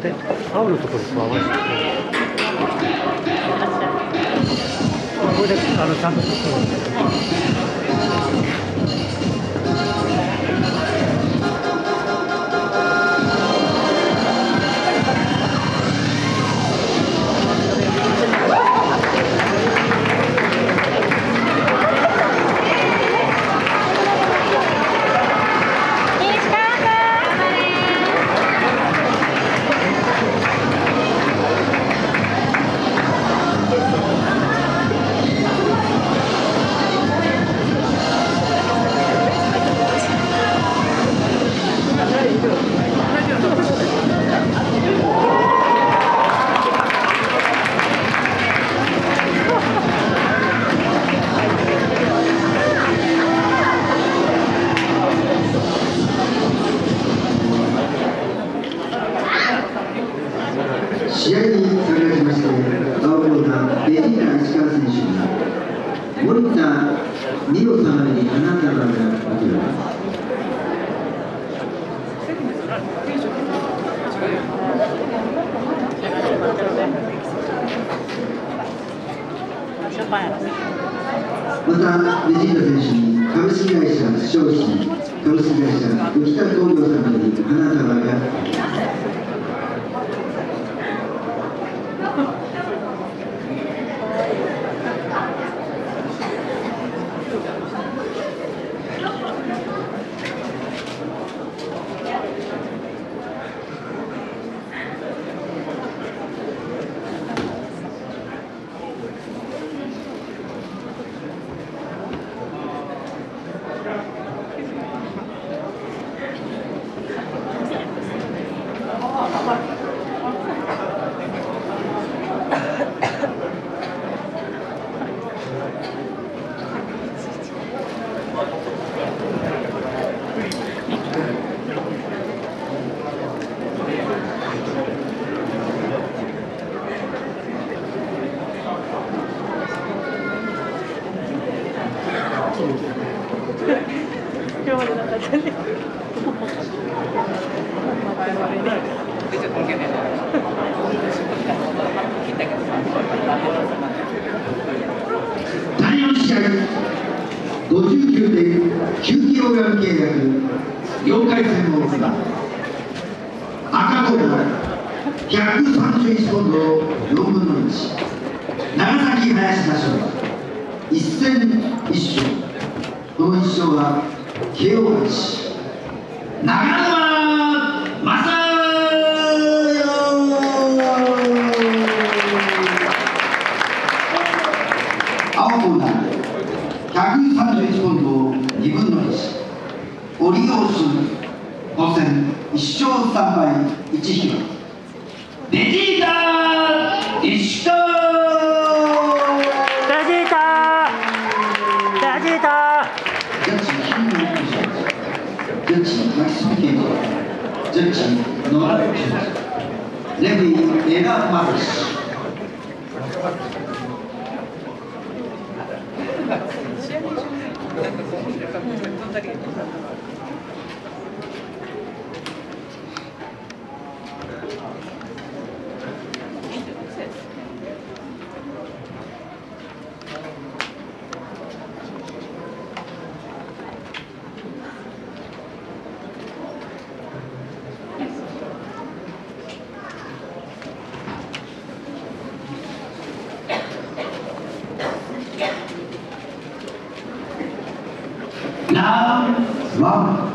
で青のところと合わせてこれであのちゃんと包むんですまた、ベジータ選手に株式会社商品、株式会社浮田工業様に花束が今までなかったね。第4試合59.9キログラム計画4回戦を行う赤コーナー131ポンド4分の1長崎林田賞一戦一勝この一勝は KO 勝ち長沼正青コーナー131ポンド2分の1オリオース5戦1勝3敗1引き分ベジータ石川二ジャッジ野良 Namen, Mann.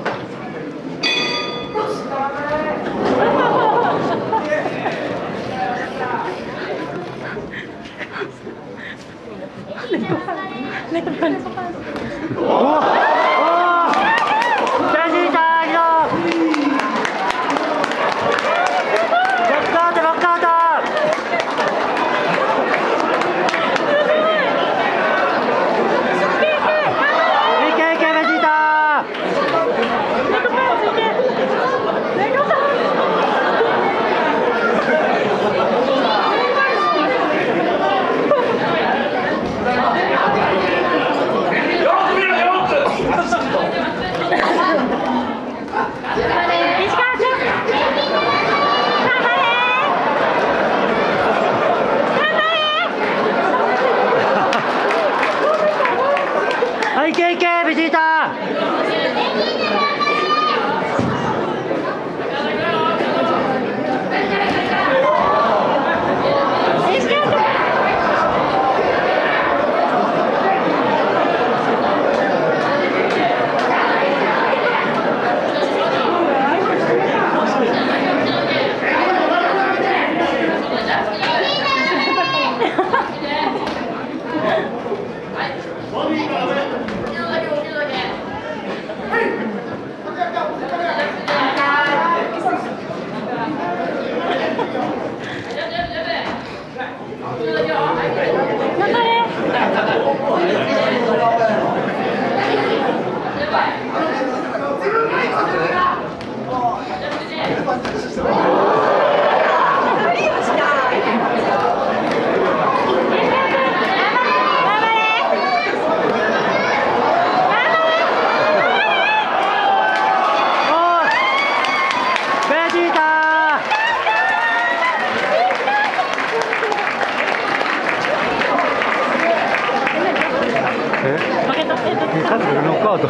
カート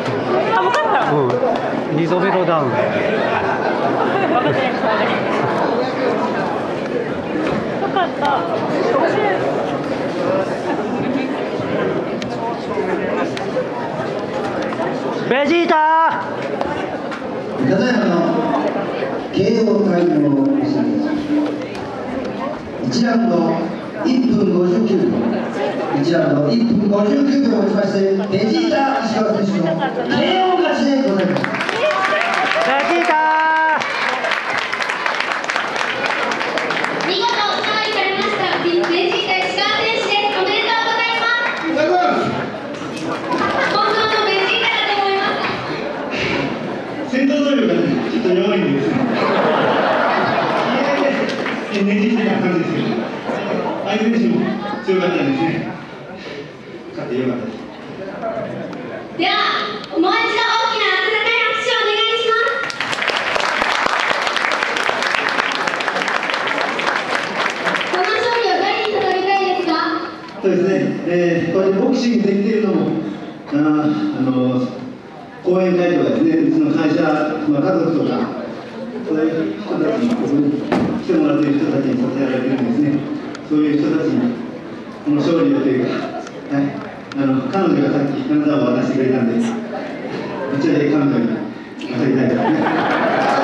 あ、分かった。うん2度目のダウン分かった。面白い。ベジータただいまの慶応タイムを教えてください1ラウンド1分59秒1ラウンド1分59秒をもちましてベジータ石川選手の KO 勝ちでございます。ベジータ見事勝利されました。ベジータ石川選手です。おめでとうございます。のベジータだと思います戦闘能力がね、ちょっと弱いんです感じですけど、相手選手も強かったですね。勝ってよかったです。ではもう一度大きな温かい拍手をお願いしますこの勝利を誰に捧げたいですかそうですね、えー、これボクシングできているのも、ああの講演会とかですね、うちの会社、まあ、家族とか、そういう人たちに、ここに来てもらっている人たちに支えられているんですね、そういう人たちに、この勝利をというか、はい、あの彼女がさっき金沢を渡してくれたんで、こちらで彼女に渡りたいですね。